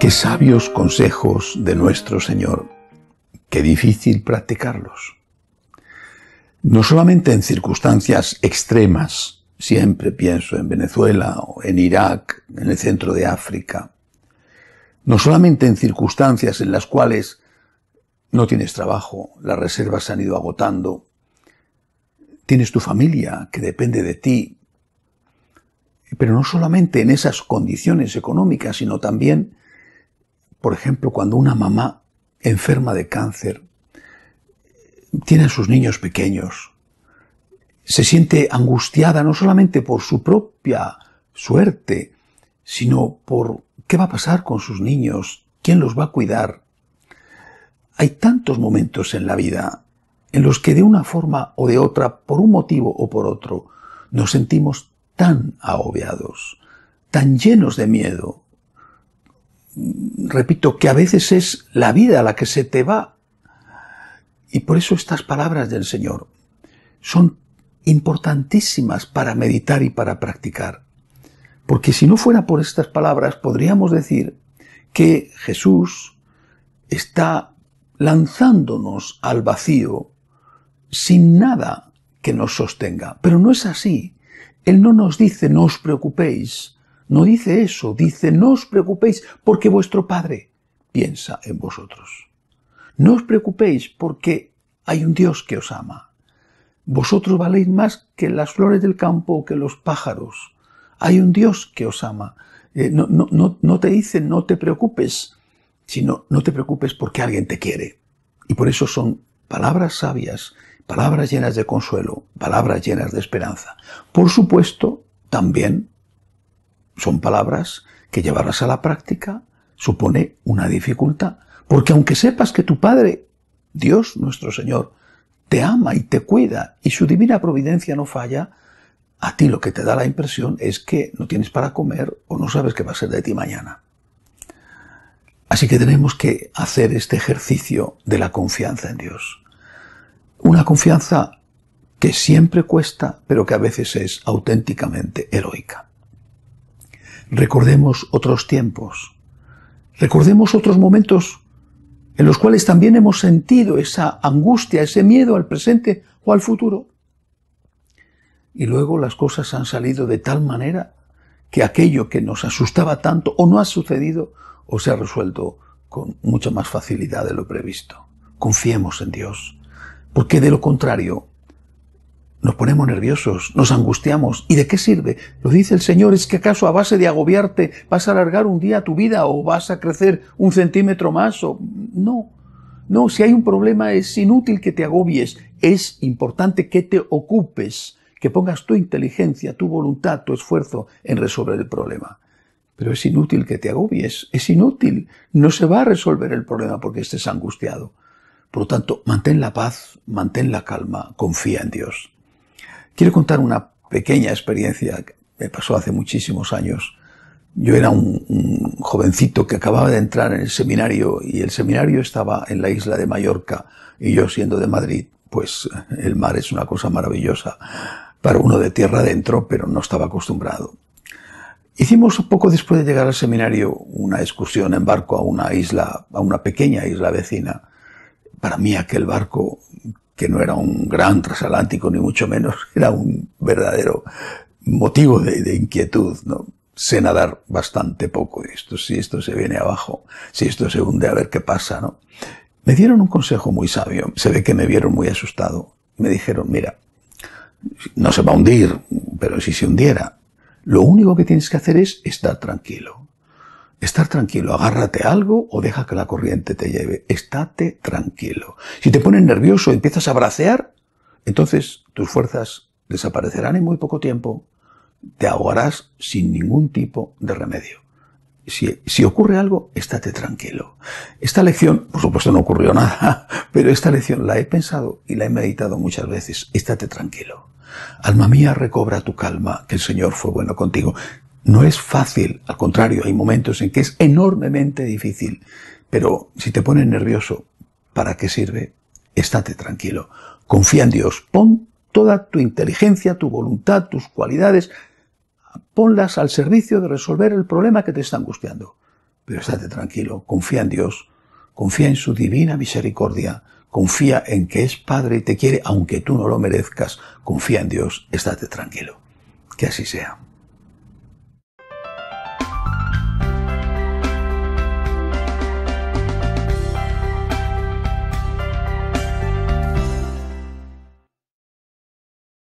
Qué sabios consejos de nuestro Señor, qué difícil practicarlos. No solamente en circunstancias extremas, siempre pienso en Venezuela o en Irak, en el centro de África, no solamente en circunstancias en las cuales no tienes trabajo, las reservas se han ido agotando, tienes tu familia que depende de ti, pero no solamente en esas condiciones económicas, sino también por ejemplo, cuando una mamá enferma de cáncer tiene a sus niños pequeños, se siente angustiada no solamente por su propia suerte, sino por qué va a pasar con sus niños, quién los va a cuidar. Hay tantos momentos en la vida en los que de una forma o de otra, por un motivo o por otro, nos sentimos tan agobiados, tan llenos de miedo, repito, que a veces es la vida la que se te va. Y por eso estas palabras del Señor son importantísimas para meditar y para practicar. Porque si no fuera por estas palabras, podríamos decir que Jesús está lanzándonos al vacío sin nada que nos sostenga. Pero no es así. Él no nos dice no os preocupéis, no dice eso, dice, no os preocupéis porque vuestro Padre piensa en vosotros. No os preocupéis porque hay un Dios que os ama. Vosotros valéis más que las flores del campo o que los pájaros. Hay un Dios que os ama. Eh, no, no, no, no te dice no te preocupes, sino no te preocupes porque alguien te quiere. Y por eso son palabras sabias, palabras llenas de consuelo, palabras llenas de esperanza. Por supuesto, también son palabras que llevarlas a la práctica supone una dificultad. Porque aunque sepas que tu Padre, Dios nuestro Señor, te ama y te cuida y su divina providencia no falla, a ti lo que te da la impresión es que no tienes para comer o no sabes qué va a ser de ti mañana. Así que tenemos que hacer este ejercicio de la confianza en Dios. Una confianza que siempre cuesta, pero que a veces es auténticamente heroica. Recordemos otros tiempos. Recordemos otros momentos en los cuales también hemos sentido esa angustia, ese miedo al presente o al futuro. Y luego las cosas han salido de tal manera que aquello que nos asustaba tanto o no ha sucedido o se ha resuelto con mucha más facilidad de lo previsto. Confiemos en Dios, porque de lo contrario nos ponemos nerviosos, nos angustiamos. ¿Y de qué sirve? Lo dice el Señor, ¿es que acaso a base de agobiarte vas a alargar un día tu vida o vas a crecer un centímetro más? O... No, no, si hay un problema es inútil que te agobies, es importante que te ocupes, que pongas tu inteligencia, tu voluntad, tu esfuerzo en resolver el problema. Pero es inútil que te agobies, es inútil, no se va a resolver el problema porque estés angustiado. Por lo tanto, mantén la paz, mantén la calma, confía en Dios. Quiero contar una pequeña experiencia que me pasó hace muchísimos años. Yo era un, jovencito que acababa de entrar en el seminario y el seminario estaba en la isla de Mallorca y yo siendo de Madrid, pues el mar es una cosa maravillosa para uno de tierra adentro, pero no estaba acostumbrado. Hicimos poco después de llegar al seminario una excursión en barco a una isla, a una pequeña isla vecina. Para mí aquel barco que no era un gran transatlántico ni mucho menos, era un verdadero motivo de, inquietud, ¿no? Sé nadar bastante poco esto, si esto se viene abajo, si esto se hunde, a ver qué pasa, ¿no? Me dieron un consejo muy sabio, se ve que me vieron muy asustado. Me dijeron, mira, no se va a hundir, pero si se hundiera, lo único que tienes que hacer es estar tranquilo estar tranquilo, agárrate algo o deja que la corriente te lleve. Estate tranquilo. Si te pones nervioso y empiezas a bracear, entonces tus fuerzas desaparecerán en muy poco tiempo. Te ahogarás sin ningún tipo de remedio. Si, si, ocurre algo, estate tranquilo. Esta lección, por supuesto no ocurrió nada, pero esta lección la he pensado y la he meditado muchas veces. Estate tranquilo. Alma mía, recobra tu calma, que el Señor fue bueno contigo. No es fácil, al contrario, hay momentos en que es enormemente difícil. Pero si te pones nervioso, ¿para qué sirve? Estate tranquilo. Confía en Dios. Pon toda tu inteligencia, tu voluntad, tus cualidades, ponlas al servicio de resolver el problema que te está angustiando. Pero estate tranquilo, confía en Dios, confía en su divina misericordia, confía en que es Padre y te quiere aunque tú no lo merezcas, confía en Dios, estate tranquilo. Que así sea.